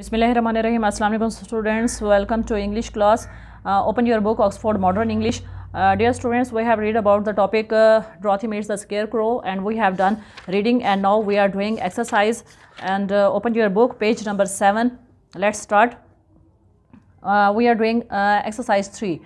Bismillahirrahmanirrahim. Assalamu alaikum students. Welcome to English class. Uh, open your book Oxford Modern English. Uh, dear students, we have read about the topic uh, Dorothy meets the scarecrow and we have done reading and now we are doing exercise and uh, open your book page number 7. Let's start. Uh, we are doing uh, exercise 3.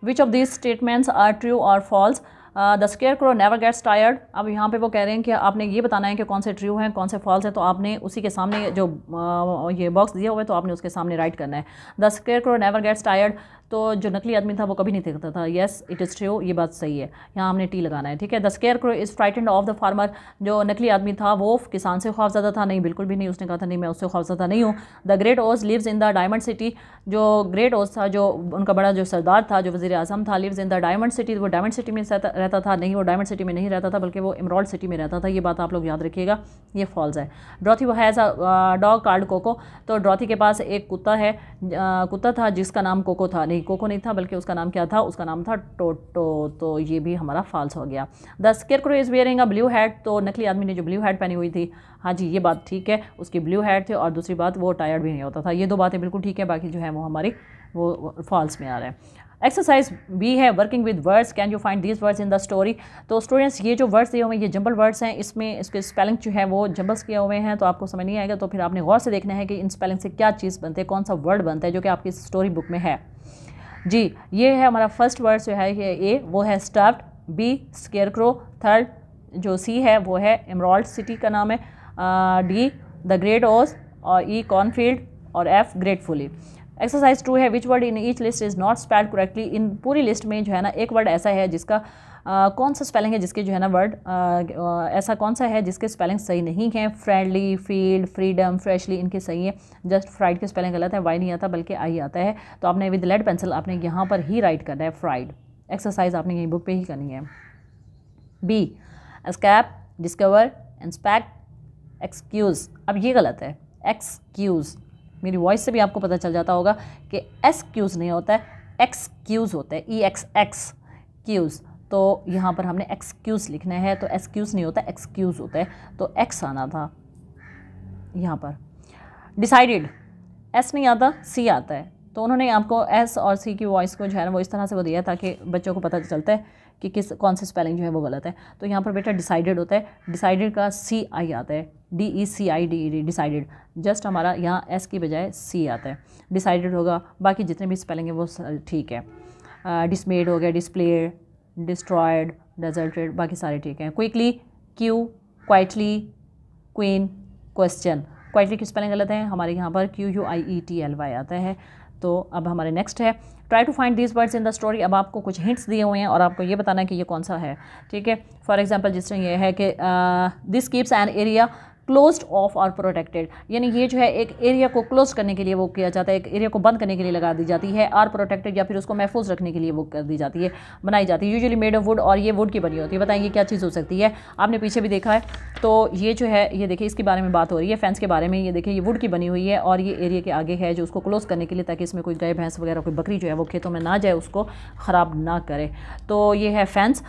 Which of these statements are true or false? The scarecrow never gets tired अब यहाँ पे वो कह रहे हैं कि आपने ये बताना है कि कौन से ट्रू हैं कौन से फॉल्स हैं तो आपने उसी के सामने जो uh, ये बॉक्स दिया हुआ है तो आपने उसके सामने राइट करना है। The scarecrow never gets tired तो जो नकली आदमी था वो कभी नहीं देखता था। येस इट इज़ ट्रू ये बात सही है। यहाँ हमने टी लगाना है ठीक है? The scarecrow is frightened of the farmer जो नकली आदमी था वो किसान से खौफजदा था। नहीं बिल्कुल भी नहीं। उसने कहा था नहीं मैं उससे खौफजदा नहीं हूँ। The great Oz lives in the diamond city जो ग्रेट ओज था जो उनका बड़ा जो सरदार था जो वजी अजम था lives in the diamond city वो डायमंड सिटी में रहता था, नहीं, वो डायमंड सिटी में नहीं रहता था, बल्कि वो इमराल्ड सिटी में रहता था, ये बात आप लोग याद रखिएगा, ये फॉल्स है। ड्रॉथी वो हैज़ डॉग कार्ड कोको तो ड्रॉथी के पास एक कुत्ता है कुत्ता था जिसका नाम कोको था। नहीं कोको नहीं था, बल्कि उसका नाम क्या था? उसका नाम था टोटो तो ये भी हमारा फॉल्स हो गया। The scarecrow is wearing a blue hat तो नकली आदमी ने जो ब्लू हैट पहनी हुई थी हाँ जी, ये बात ठीक है, उसकी ब्लू हैट थी, और दूसरी बात, वो टायर्ड भी नहीं होता था। ये दो बातें बिल्कुल ठीक है, बाकी जो है वो हमारी, वो फॉल्स में आ रहा है। एक्सरसाइज बी है working with words can you find these words in the story तो स्टूडेंट्स ये जो वर्ड्स दिए हुए हैं, ये जंबल वर्ड्स हैं, इसमें इसके स्पेलिंग जो है वो जंबल्स किए हुए हैं तो आपको समझ नहीं आएगा तो फिर आपने गौर से देखना है कि इन स्पेलिंग से क्या चीज़ बनते हैं, कौन सा वर्ड बनता है जो कि आपकी स्टोरी बुक में है। जी, ये है हमारा फ़र्स्ट वर्ड जो है, ये ए वो है स्टफ्ड बी स्केयर थर्ड जो सी है, वो है एमरॉल्ड सिटी का नाम है डी द ग्रेट ओज और ई कॉर्नफील्ड और एफ़ ग्रेटफुली एक्सरसाइज टू है which word in each list is not spelled correctly इन पूरी लिस्ट में जो है ना एक वर्ड ऐसा है जिसका Uh, कौन सा स्पेलिंग है जिसके जो है ना वर्ड ऐसा कौन सा है जिसके स्पेलिंग सही नहीं है? फ्रेंडली फ़ील्ड फ्रीडम फ्रेशली इनके सही है। जस्ट फ्राइड की स्पेलिंग गलत है वाई नहीं आता बल्कि आई आता है। तो आपने विद लेड पेंसिल आपने यहाँ पर ही राइट करना है फ्राइड एक्सरसाइज आपने यही बुक पे ही करनी है। B escape discover inspect excuse अब ये गलत है। एक्सक्यूज़ मेरी वॉइस से भी आपको पता चल जाता होगा कि एक्सक्यूज़ नहीं होता है एक्सक्यूज़ होता है ई एक्स एक्स क्यूज़ तो यहाँ पर हमने एक्सक्यूज़ लिखना है तो एक्सक्यूज़ नहीं होता एक्सक्यूज़ होता है। तो एक्स आना था यहाँ पर। डिसाइडेड एस नहीं आता सी आता है। तो उन्होंने आपको एस और सी की वॉइस को जो है ना, वो इस तरह से वो दिया ताकि बच्चों को पता चलता है कि किस, कौन सी स्पेलिंग जो है वो गलत है। तो यहाँ पर बेटा डिसाइडेड होता है। डिसाइडेड का सी आई आता है। D E C I D D decided just हमारा यहाँ एस की बजाय सी आता है। डिसाइडेड होगा। बाकी जितने भी स्पेलिंग है वो ठीक है। डिसमेड हो गया डिस्प्लेड डिस्ट्रॉयड डेजर्टेड बाकी सारे ठीक हैं। Quickly Q quietly queen question quietly की स्पेलिंग गलत है। हमारे यहाँ पर Q U I E T L Y आता है। तो अब हमारे नेक्स्ट है। Try to find this words in the story अब आपको कुछ हिंट्स दिए हुए हैं और आपको ये बताना है कि ये कौन सा है। ठीक है? फॉर एग्ज़ाम्पल जिस तरह ये है कि this keeps an area closed off और प्रोटेक्टेड यानी ये जो है एक एरिया को क्लोज करने के लिए वो किया जाता है, एक एरिया को बंद करने के लिए लगा दी जाती है आर प्रोटेक्टेड या फिर उसको महफूज रखने के लिए वो कर दी जाती है, बनाई जाती है। यूजली मेड ऑफ़ वुड और ये वुड की बनी होती है। बताएँगे क्या चीज़ हो सकती है? आपने पीछे भी देखा है। तो ये जो है, ये देखिए, इसके बारे में बात हो रही है फैंस के बारे में। ये देखिए, ये वुड की बनी हुई है और ये एरिया के आगे है जो उसको क्लोज करने के लिए ताकि इसमें कोई गाय, भैंस वगैरह, कोई बकरी जो है वो खेतों में ना जाए, उसको ख़राब ना करे। तो ये है फेंस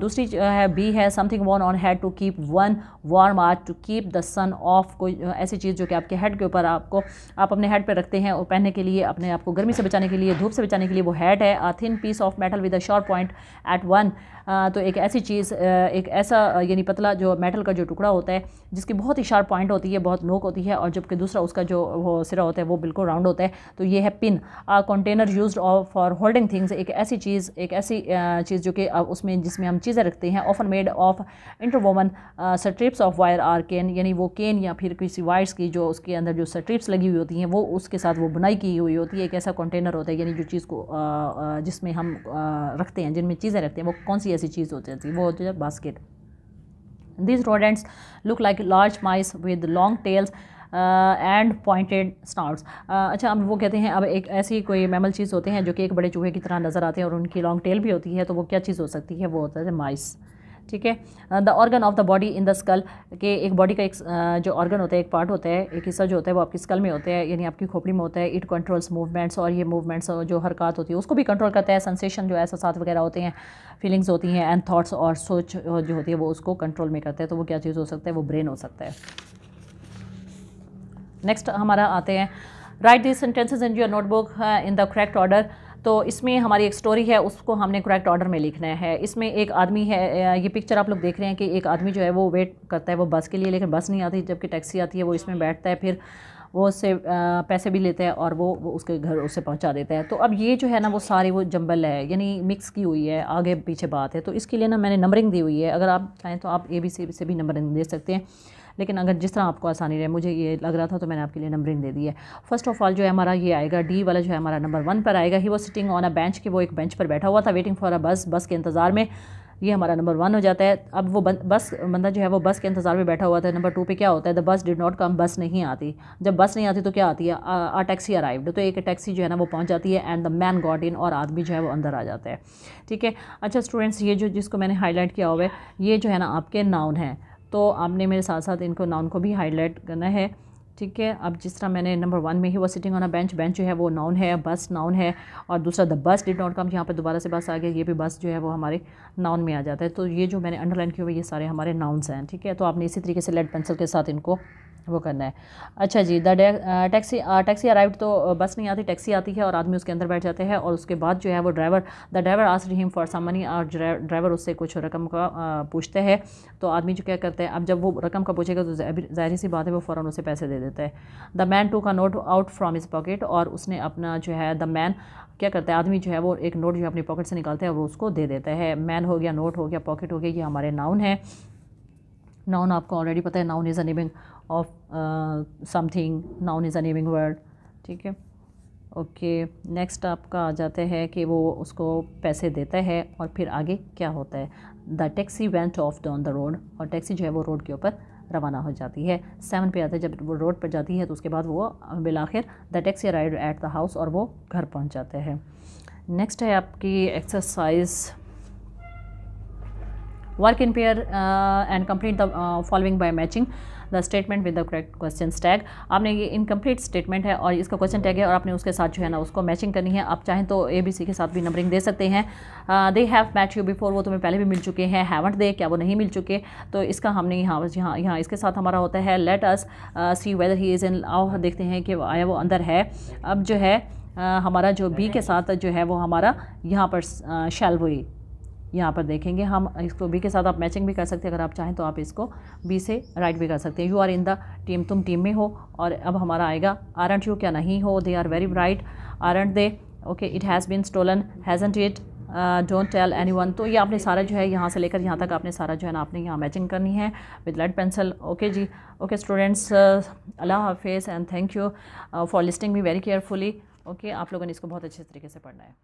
दूसरी है बी है something one on head to keep one warm art to keep the sun off कोई ऐसी चीज़ जो कि आपके हेड के ऊपर आपको, आप अपने हेड पर रखते हैं और पहनने के लिए, अपने आपको गर्मी से बचाने के लिए, धूप से बचाने के लिए वो हेड है a thin piece of metal with a short point at one तो एक ऐसी चीज़ एक ऐसा यानी पतला जो मेटल का जो टुकड़ा होता है, जिसकी बहुत ही शार्प पॉइंट होती है, बहुत नोक होती है, और जबकि दूसरा उसका जो, वो सिरा होता है, वो बिल्कुल राउंड होता है तो ये है pin a container use for holding things एक ऐसी चीज़, एक ऐसी चीज़ जो कि उसमें जिसमें हम चीज़ें रखते हैं often made of interwoven strips of wire or cane यानी वो केन या फिर किसी वायर्स की जो उसके अंदर जो स्ट्रिप्स लगी हुई होती हैं, वो उसके साथ वो बुनाई की हुई होती है। एक ऐसा कंटेनर होता है, यानी जो चीज़ को जिसमें हम रखते हैं, जिनमें चीज़ें रखते हैं, वो कौन सी ऐसी चीज़ हो जाती है? वो होती है basket this rodents look like large mice with long tails and pointed snouts अच्छा अब वो कहते हैं, अब एक ऐसी कोई मैमल चीज़ होते हैं जो कि एक बड़े चूहे की तरह नज़र आते हैं और उनकी लॉन्ग टेल भी होती है तो वो क्या चीज़ हो सकती है? वो होता है माइस ठीक है? The organ of the body in the skull के एक बॉडी का एक uh, जो ऑर्गन होता है एक पार्ट होता है एक हिस्सा जो होता है वो आपकी स्कल में होता है यानी आपकी खोपड़ी में होता है इट कंट्रोल्स मूवमेंट्स और ये मूवमेंट्स जो हरकत होती है उसको भी कंट्रोल करता है सेंसेशन जो है एहसास वगैरह होते हैं फीलिंग्स होती हैं एंड थाट्स और सोच जो होती है वो उसको कंट्रोल में करते हैं तो वो क्या चीज़ हो सकता है वो ब्रेन हो सकता है। नेक्स्ट हमारा आते हैं write this sentences in your notebook in the correct order तो इसमें हमारी एक स्टोरी है उसको हमने करेक्ट ऑर्डर में लिखना है। इसमें एक आदमी है ये पिक्चर आप लोग देख रहे हैं कि एक आदमी जो है वो वेट करता है वो बस के लिए लेकिन बस नहीं आती जबकि टैक्सी आती है वो इसमें बैठता है फिर वो उससे पैसे भी लेते हैं और वो, वो उसके घर उसे पहुँचा देता है। तो अब ये जो है ना वो सारी वो जंबल है यानी मिक्स की हुई है आगे पीछे बात है। तो इसके लिए ना मैंने नंबरिंग दी हुई है। अगर आप चाहें तो आप ए बी सी से भी नंबरिंग दे सकते हैं। लेकिन अगर जिस तरह आपको आसानी रहे, मुझे ये लग रहा था तो मैंने आपके लिए नंबरिंग दे दी है। फ़र्स्ट ऑफ़ ऑल जो है हमारा ये आएगा डी वाला, जो है हमारा नंबर वन पर आएगा। ही वो सिटिंग ऑन अ बेंच कि वो एक बेंच पर बैठा हुआ था वेटिंग फॉर अ बस बस के इंतज़ार में। ये हमारा नंबर वन हो जाता है। अब वो बस, बंदा जो है वो बस के इंतज़ार में बैठा हुआ था। नंबर टू पे क्या होता है? The bus did not come बस नहीं आती। जब बस नहीं आती तो क्या आती है? आ टैक्सी अराइव्ड तो एक टैक्सी जो है ना, वो पहुँच जाती है and the man got in और आदमी जो है वो अंदर आ जाता है। ठीक है? अच्छा स्टूडेंट्स ये जो, जिसको मैंने हाईलाइट किया हुआ है, ये जो है ना, आपके नाउन हैं। तो आपने मेरे साथ साथ इनको नाउन को भी हाईलाइट करना है। ठीक है, अब जिस तरह मैंने नंबर वन में ही वो sitting on a bench bench जो है वो नाउन है बस नाउन है और दूसरा the bus did not come यहाँ पर दोबारा से बस आ गया, ये भी बस जो है वो हमारे नाउन में आ जाता है। तो ये जो मैंने अंडरलाइन किए हुए, ये सारे हमारे नाउन्स हैं। ठीक है तो आपने इसी तरीके से लेड पेंसिल के साथ इनको वो करना है। अच्छा जी, द टैक्सी टैक्सी अराइव तो बस नहीं आती, टैक्सी आती है और आदमी उसके अंदर बैठ जाते हैं और उसके बाद जो है वो driver the driver asked him for some money और ड्राइवर उससे कुछ रकम का पूछते हैं। तो आदमी जो क्या करते हैं, अब जब वो रकम का पूछेगा तो ज़ाहिर सी बात है वो फ़ौर उसे पैसे दे देता है। द मैन टू का note out from his pocket और उसने अपना जो है द मैन क्या करता है, आदमी जो है वो एक नोट जो है अपनी पॉकेट से निकालते हैं और वो उसको दे देता है। मैन हो गया नोट हो गया पॉकेट हो गया, ये हमारे नाउन है। नाउन आपको ऑलरेडी पता है noun is a naming of something noun is a naming word ठीक है? ओके नेक्स्ट आपका आ जाता है कि वो उसको पैसे देता है और फिर आगे क्या होता है? The taxi went off down the road और टैक्सी जो है वो रोड के ऊपर रवाना हो जाती है। सेवन पे आता है, जब वो रोड पर जाती है तो उसके बाद वो बिल आखिर the taxi arrive at the house और वो घर पहुँच जाते हैं। नेक्स्ट है आपकी exercise work in pair and complete the following by matching the statement with the correct question tag आपने ये इनकम्प्लीट स्टेटमेंट है और इसका क्वेश्चन टैग है और आपने उसके साथ जो है ना उसको मैचिंग करनी है। आप चाहें तो ए बी सी के साथ भी नंबरिंग दे सकते हैं। They have match you before वो तुम्हें पहले भी मिल चुके हैं। हैवंट दे क्या वो नहीं मिल चुके? तो इसका हमने यहाँ यहाँ यहाँ इसके साथ हमारा होता है। Let us see whether he is in आओ देखते हैं कि आया वो अंदर है। अब जो है uh, हमारा जो बी के साथ जो है वो हमारा यहाँ पर शैल uh, वही यहाँ पर देखेंगे। हम इसको बी के साथ आप मैचिंग भी कर सकते हैं। अगर आप चाहें तो आप इसको बी से राइट भी कर सकते हैं। You are in the team तुम टीम में हो और अब हमारा आएगा। आर एंट यू क्या नहीं हो? They are very bright aren't they okay it has been stolen hasn't it don't tell anyone तो ये आपने सारा जो है यहाँ से लेकर यहाँ तक आपने सारा जो है ना आपने यहाँ मैचिंग करनी है विद लेड पेंसिल ओके जी। ओके स्टूडेंट्स अल्लाह हाफिज़ and thank you for listening me very carefully okay आप लोगों ने इसको बहुत अच्छे तरीके से पढ़ना है।